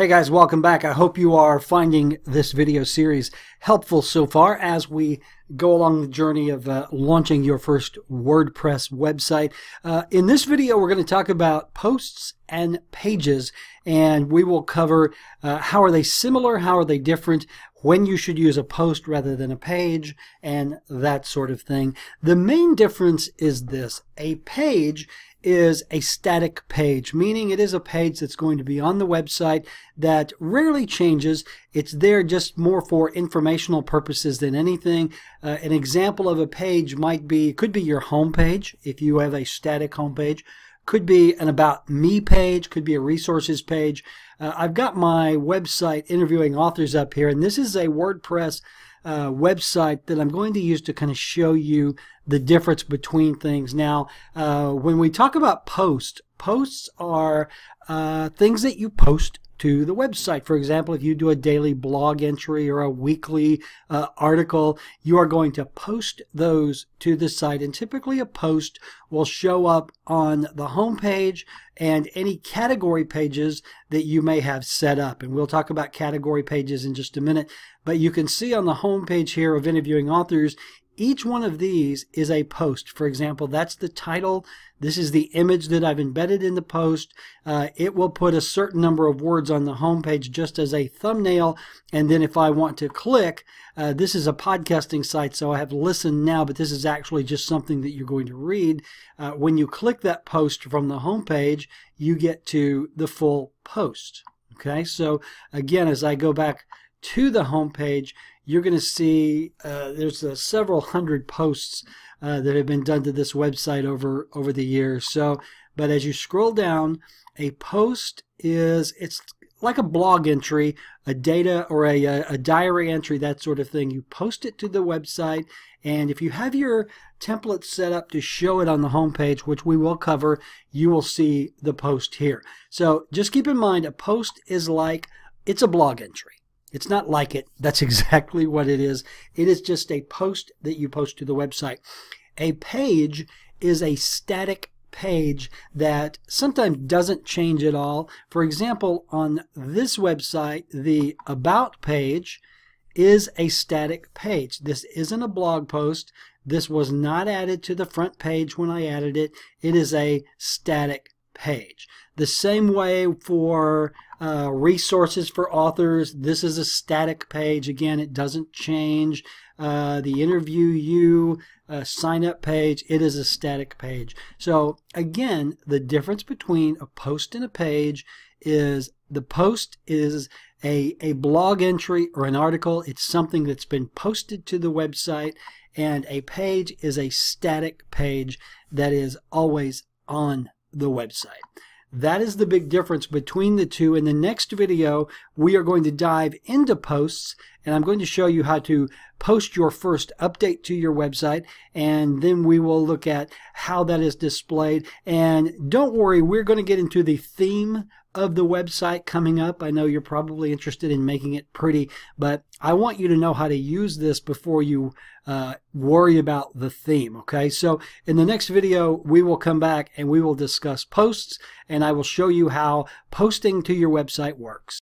Hey guys, welcome back. I hope you are finding this video series helpful so far as we go along the journey of uh, launching your first WordPress website. Uh, in this video, we're going to talk about posts and pages, and we will cover uh, how are they similar, how are they different, when you should use a post rather than a page, and that sort of thing. The main difference is this. A page is a static page, meaning it is a page that's going to be on the website that rarely changes. It's there just more for informational purposes than anything. Uh, an example of a page might be, could be your homepage if you have a static homepage. Could be an About Me page, could be a resources page. Uh, I've got my website interviewing authors up here, and this is a WordPress uh, website that I'm going to use to kind of show you the difference between things. Now, uh, when we talk about posts, posts are uh, things that you post to the website. For example, if you do a daily blog entry or a weekly uh, article, you are going to post those to the site. And typically, a post will show up on the homepage and any category pages that you may have set up. And we'll talk about category pages in just a minute. But you can see on the homepage here of interviewing authors, each one of these is a post. For example, that's the title. This is the image that I've embedded in the post. Uh, it will put a certain number of words on the homepage just as a thumbnail. And then if I want to click, uh, this is a podcasting site, so I have listen now, but this is actually just something that you're going to read. Uh, when you click that post from the homepage, you get to the full post. Okay, so again, as I go back to the home page, you're going to see uh, there's uh, several hundred posts uh, that have been done to this website over over the years. So, but as you scroll down, a post is it's like a blog entry, a data or a, a diary entry, that sort of thing. You post it to the website, and if you have your template set up to show it on the home page, which we will cover, you will see the post here. So just keep in mind, a post is like it's a blog entry. It's not like it. That's exactly what it is. It is just a post that you post to the website. A page is a static page that sometimes doesn't change at all. For example, on this website, the About page is a static page. This isn't a blog post. This was not added to the front page when I added it. It is a static page. The same way for uh, resources for authors, this is a static page. Again, it doesn't change. Uh, the interview you uh, sign up page, it is a static page. So again, the difference between a post and a page is the post is a, a blog entry or an article. It's something that's been posted to the website and a page is a static page that is always on the website. That is the big difference between the two. In the next video, we are going to dive into posts and I'm going to show you how to post your first update to your website and then we will look at how that is displayed. And don't worry, we're going to get into the theme of the website coming up. I know you're probably interested in making it pretty, but I want you to know how to use this before you uh, worry about the theme. Okay, so in the next video, we will come back and we will discuss posts and I will show you how posting to your website works.